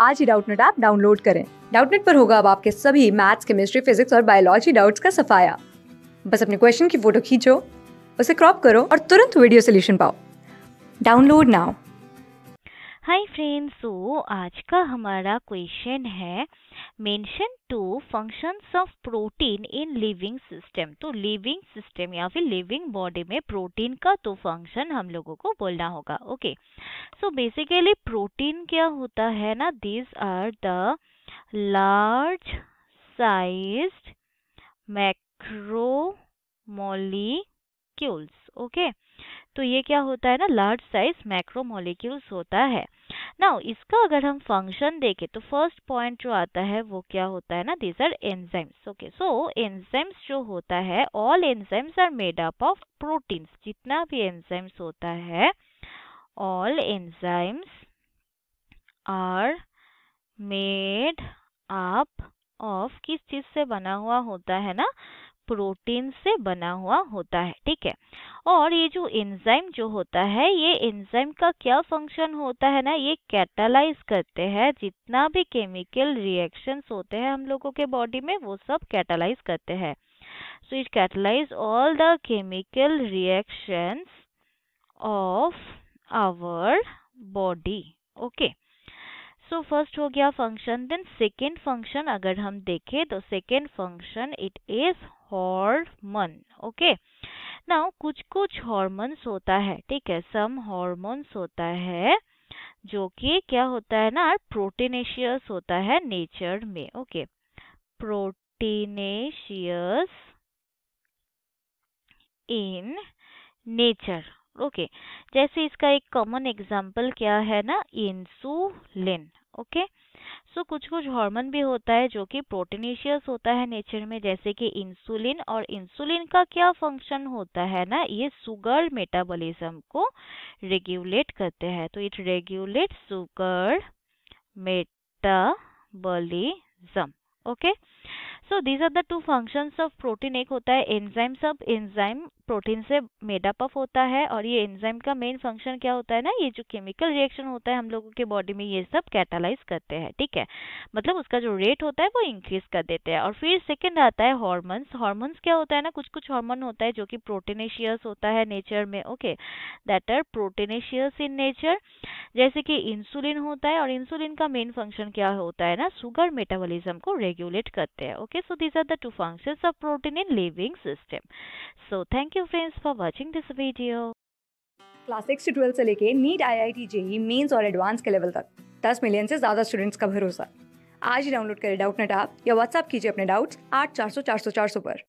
आज ही Doubtnut app download करें। डाउटनेट पर होगा अब आपके सभी मैथ्स, केमिस्ट्री, फिजिक्स और बायोलॉजी डाउट्स का सफाया। बस अपने क्वेश्चन की फ़ोटो खींचो, उसे क्रॉप करो और तुरंत वीडियो सोल्यूशन पाओ। Download now. Hi friends so आज का हमारा क्वेश्चन है mention two functions of protein in living system तो लिविंग सिस्टम या फिर लिविंग बॉडी में प्रोटीन का तो फ़ंक्शन हम लोगों को बोलना होगा ओके सो बेसिकली प्रोटीन क्या होता है ना? This are the large sized macromolecules okay तो ये क्या होता है ना लार्ज साइज़ मैक्रोमोलिक्यूल्स होता है। नाउ इसका अगर हम फ़ंक्शन देखें तो फ़र्स्ट पॉइंट जो आता है, वो क्या होता है ना this are enzymes okay so enzymes जो होता है all enzymes are made up of proteins जितना भी एंजाइम्स होता है all enzymes are made up of किस चीज़ से बना हुआ होता है ना प्रोटीन से बना हुआ होता है, ठीक है? और ये जो एंजाइम जो होता है, ये एंजाइम का क्या फ़ंक्शन होता है ना? ये कैटालाइज करते हैं, जितना भी केमिकल रिएक्शंस होते हैं हम लोगों के बॉडी में, वो सब कैटालाइज करते हैं। So it catalyse all the chemical reactions of our body okay so first हो गया फ़ंक्शन देन सेकेंड फ़ंक्शन अगर हम देखें तो second function it is hormone okay now कुछ कुछ हॉर्मोन्स होता है, ठीक है? सम हॉर्मोन्स होता है, जो कि क्या होता है ना? प्रोटीनेशियस होता है नेचर में okay proteinaceous in nature okay जैसे इसका एक कॉमन एग्जांपल क्या है ना? इंसुलिन ओके सो कुछ कुछ हार्मोन भी होता है जो कि प्रोटीनिशियस होता है नेचर में, जैसे कि इंसुलिन और इंसुलिन का क्या फ़ंक्शन होता है ना? ये सुगर मेटाबॉलिज्म को रेगुलेट करते हैं। तो it regulate sugar metabolism okay so these are the two functions of protein एक होता है एंजाइम सब एंजाइम प्रोटीन से मेडअप अप होता है और ये एंजाइम का मेन फ़ंक्शन क्या होता है ना? ये जो केमिकल रिएक्शन होता है, हम लोगों के बॉडी में ये सब कैटालाइज करते हैं, ठीक है? मतलब उसका जो रेट होता है वो इंक्रीज कर देते हैं और फिर सेकेंड आता है हॉर्मोन्स हॉर्मोन्स क्या होता है ना? कुछ कुछ हॉर्मोन होता है जो कि प्रोटीनेशियस होता है नेचर में okay that are proteinaceous in nature जैसे कि इंसुलिन होता है और इंसुलिन का मेन फ़ंक्शन क्या होता है ना? शुगर मेटाबॉलिज्म को रेगुलेट करते हैं okay so these are the two functions of protein in living system. So thank you, friends, for watching this video. Class six से ट्वेल्थ से लेके NEET I I T JEE mains और advance के level तक। दस million से ज़्यादा students का भरोसा। आज ही डाउनलोड करें डाउट नेट आप या व्हाट्सअप कीजिए अपने डाउट्स आठ चार सौ चार सौ चार सौ पर।